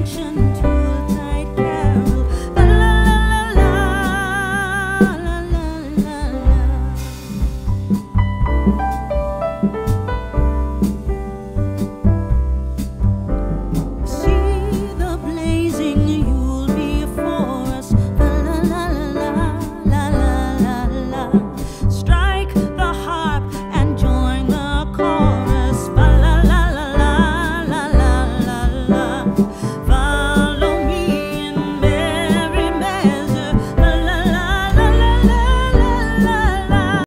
attention.